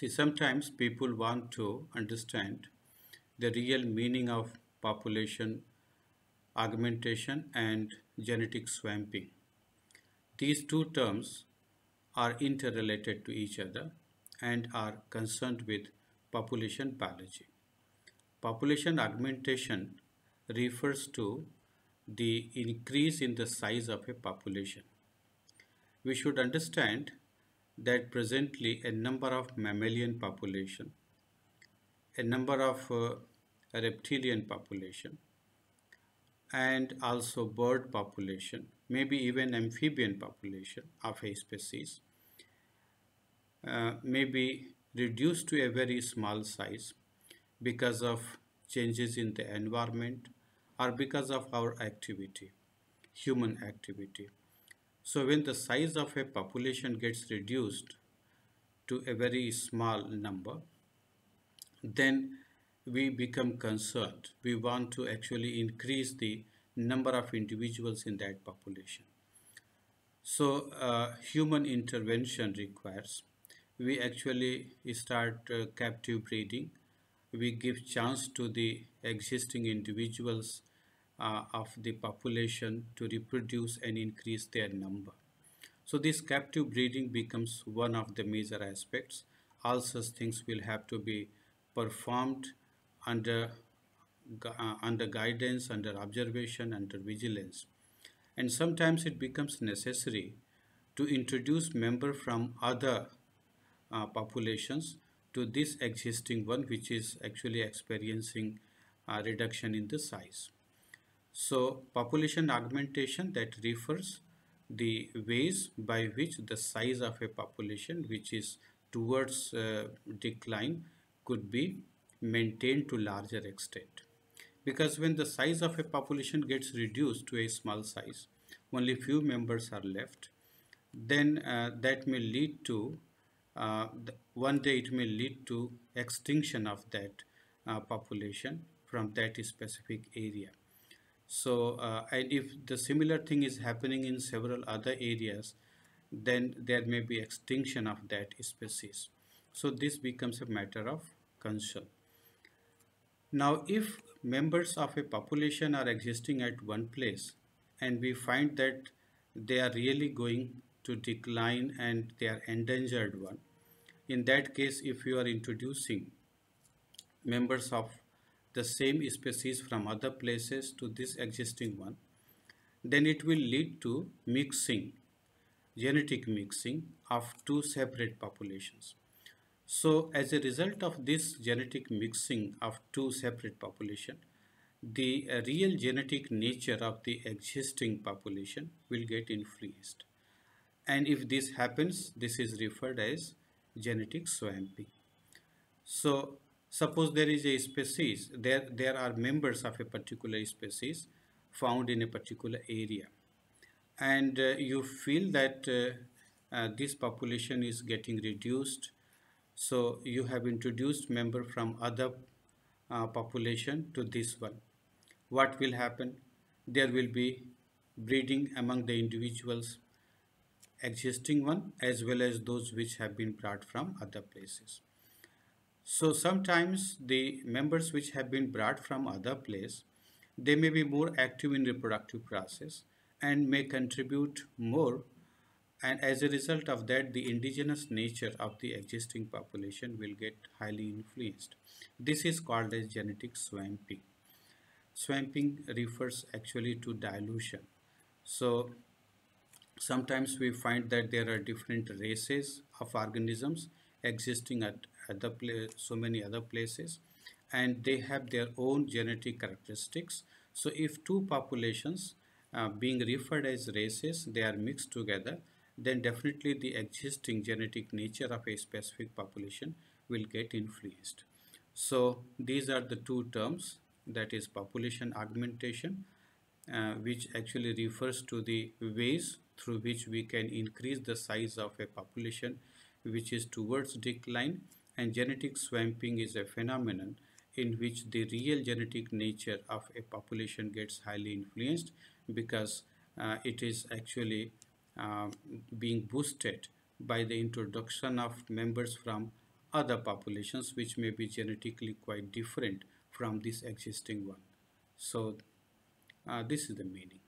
See, sometimes people want to understand the real meaning of population augmentation and genetic swamping. These two terms are interrelated to each other and are concerned with population biology. Population augmentation refers to the increase in the size of a population. We should understand that presently a number of mammalian population, a number of uh, reptilian population, and also bird population, maybe even amphibian population of a species uh, may be reduced to a very small size because of changes in the environment or because of our activity, human activity. So when the size of a population gets reduced to a very small number, then we become concerned. We want to actually increase the number of individuals in that population. So uh, human intervention requires. We actually start uh, captive breeding. We give chance to the existing individuals uh, of the population to reproduce and increase their number. So this captive breeding becomes one of the major aspects. All such things will have to be performed under, uh, under guidance, under observation, under vigilance. And sometimes it becomes necessary to introduce member from other uh, populations to this existing one which is actually experiencing a reduction in the size. So population augmentation that refers the ways by which the size of a population which is towards uh, decline could be maintained to larger extent. Because when the size of a population gets reduced to a small size, only few members are left, then uh, that may lead to, uh, one day it may lead to extinction of that uh, population from that specific area. So, uh, and if the similar thing is happening in several other areas, then there may be extinction of that species. So this becomes a matter of concern. Now, if members of a population are existing at one place and we find that they are really going to decline and they are endangered one, in that case, if you are introducing members of the same species from other places to this existing one, then it will lead to mixing, genetic mixing of two separate populations. So as a result of this genetic mixing of two separate population, the uh, real genetic nature of the existing population will get influenced. And if this happens, this is referred as genetic swamping. So suppose there is a species, there, there are members of a particular species found in a particular area. And uh, you feel that uh, uh this population is getting reduced so you have introduced member from other uh, population to this one. What will happen? There will be breeding among the individuals existing one as well as those which have been brought from other places. So sometimes the members which have been brought from other place, they may be more active in reproductive process and may contribute more and as a result of that the indigenous nature of the existing population will get highly influenced. This is called as genetic swamping. Swamping refers actually to dilution. So sometimes we find that there are different races of organisms existing at other so many other places and they have their own genetic characteristics. So if two populations uh, being referred as races, they are mixed together, then definitely the existing genetic nature of a specific population will get influenced. So these are the two terms that is population augmentation uh, which actually refers to the ways through which we can increase the size of a population which is towards decline and genetic swamping is a phenomenon in which the real genetic nature of a population gets highly influenced because uh, it is actually uh, being boosted by the introduction of members from other populations which may be genetically quite different from this existing one. So uh, this is the meaning.